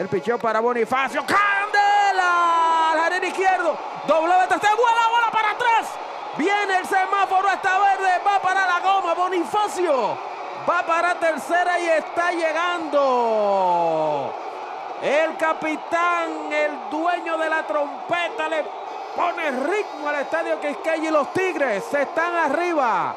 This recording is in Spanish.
El picheo para Bonifacio. ¡Candela! Al jardín izquierdo. Doble tercera. ¡Vuela, bola para atrás! Viene el semáforo. Está verde. Va para la goma. Bonifacio. Va para tercera y está llegando. El capitán, el dueño de la trompeta, le pone ritmo al estadio Quisqueya y los Tigres se están arriba.